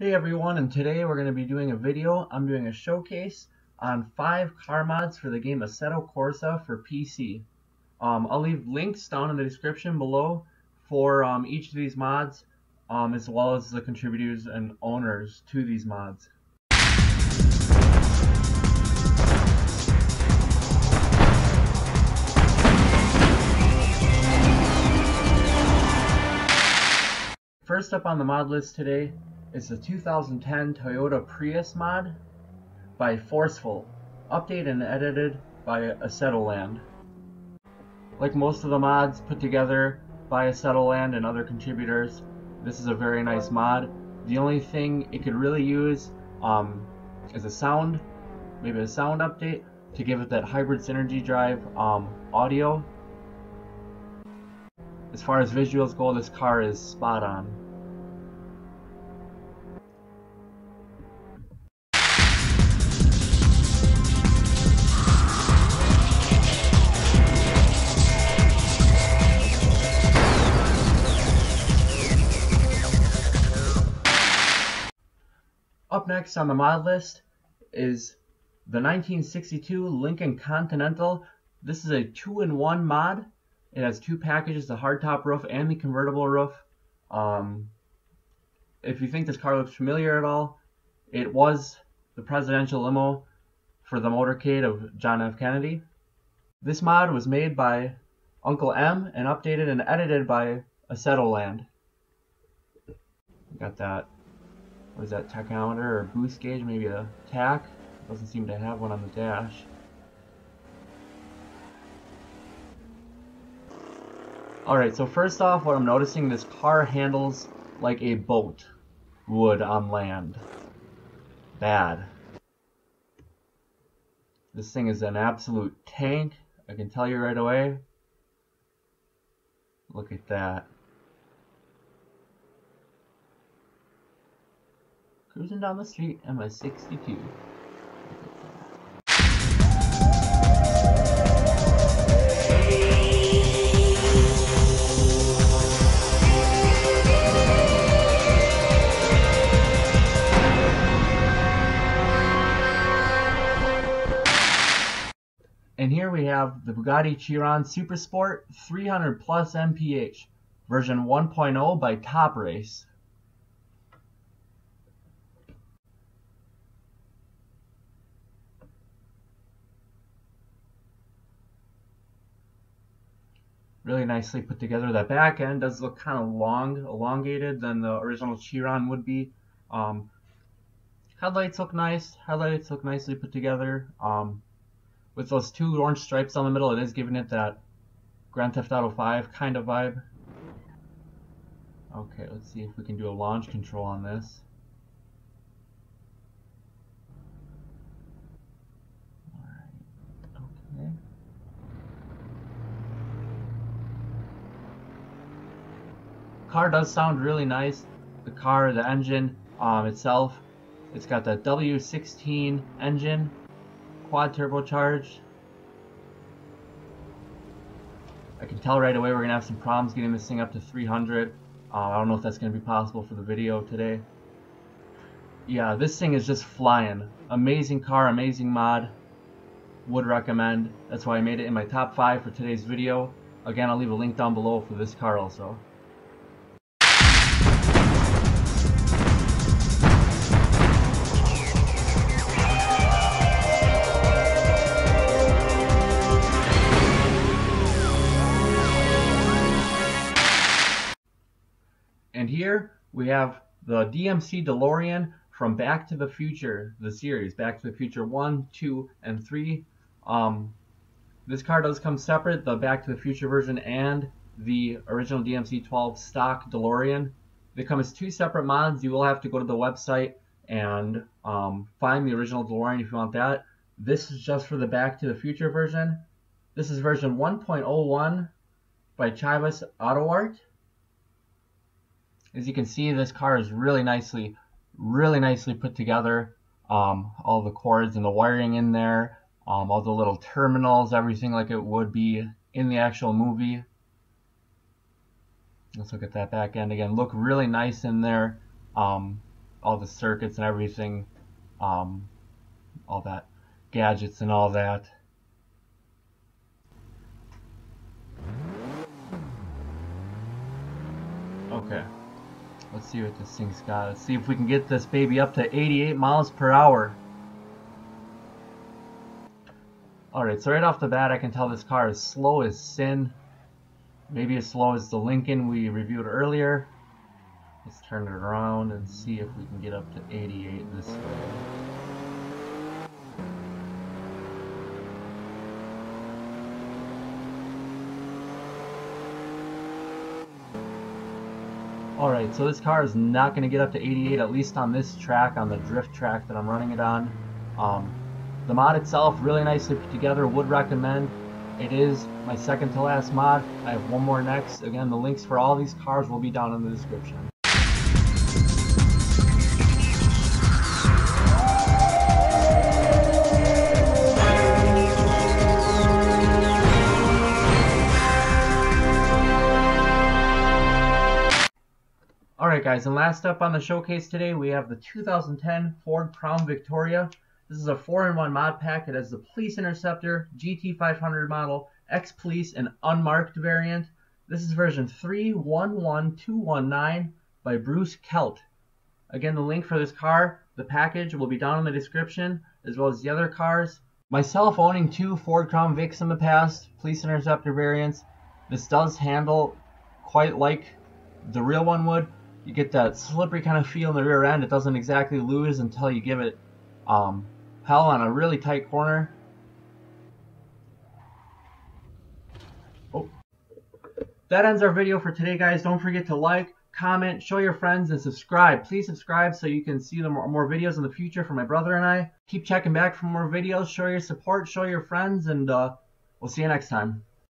Hey everyone, and today we're going to be doing a video. I'm doing a showcase on five car mods for the game Assetto Corsa for PC. Um, I'll leave links down in the description below for um, each of these mods, um, as well as the contributors and owners to these mods. First up on the mod list today is the 2010 Toyota Prius mod by Forceful, updated and edited by Assettoland. Like most of the mods put together by Assettoland and other contributors, this is a very nice mod. The only thing it could really use um, is a sound, maybe a sound update to give it that hybrid synergy drive um, audio. As far as visuals go, this car is spot on. Next on the mod list is the 1962 Lincoln Continental. This is a two-in-one mod. It has two packages, the hardtop roof and the convertible roof. Um, if you think this car looks familiar at all, it was the presidential limo for the motorcade of John F. Kennedy. This mod was made by Uncle M and updated and edited by Assettoland. Got that what is that, tachometer or boost gauge, maybe a tach. Doesn't seem to have one on the dash. Alright, so first off, what I'm noticing, this car handles like a boat would on land. Bad. This thing is an absolute tank. I can tell you right away. Look at that. Cruising down the street in my 62. And here we have the Bugatti Chiron Supersport 300 plus mph, version 1.0 by Top Race. Really nicely put together. That back end does look kind of long, elongated than the original Chiron would be. Um, headlights look nice. Headlights look nicely put together. Um, with those two orange stripes on the middle, it is giving it that Grand Theft Auto 5 kind of vibe. Okay, let's see if we can do a launch control on this. Car does sound really nice. The car, the engine um, itself, it's got the W16 engine, quad turbocharged. I can tell right away we're going to have some problems getting this thing up to 300. Uh, I don't know if that's going to be possible for the video today. Yeah, this thing is just flying. Amazing car, amazing mod. Would recommend. That's why I made it in my top 5 for today's video. Again, I'll leave a link down below for this car also. We have the DMC DeLorean from Back to the Future, the series, Back to the Future 1, 2, and 3. Um, this car does come separate, the Back to the Future version and the original DMC 12 stock DeLorean. They come as two separate mods. You will have to go to the website and um, find the original DeLorean if you want that. This is just for the Back to the Future version. This is version 1.01 by Chivas Auto Art. As you can see, this car is really nicely, really nicely put together. Um, all the cords and the wiring in there, um, all the little terminals, everything like it would be in the actual movie. Let's look at that back end again. Look really nice in there. Um, all the circuits and everything, um, all that gadgets and all that. Okay. Let's see what this thing's got. Let's see if we can get this baby up to 88 miles per hour. Alright, so right off the bat I can tell this car is slow as sin. Maybe as slow as the Lincoln we reviewed earlier. Let's turn it around and see if we can get up to 88 this way. Alright, so this car is not going to get up to 88, at least on this track, on the drift track that I'm running it on. Um, the mod itself, really nicely put together, would recommend. It is my second to last mod. I have one more next. Again, the links for all these cars will be down in the description. Guys, and last up on the showcase today, we have the 2010 Ford Crown Victoria. This is a 4-in-1 mod pack. It has the Police Interceptor, GT500 model, X-Police, and unmarked variant. This is version 311219 by Bruce Kelt. Again, the link for this car, the package, will be down in the description, as well as the other cars. Myself owning two Ford Crown Vics in the past, Police Interceptor variants, this does handle quite like the real one would you get that slippery kind of feel in the rear end. It doesn't exactly lose until you give it um, hell on a really tight corner. Oh. That ends our video for today, guys. Don't forget to like, comment, show your friends, and subscribe. Please subscribe so you can see the more, more videos in the future from my brother and I. Keep checking back for more videos. Show your support, show your friends, and uh, we'll see you next time.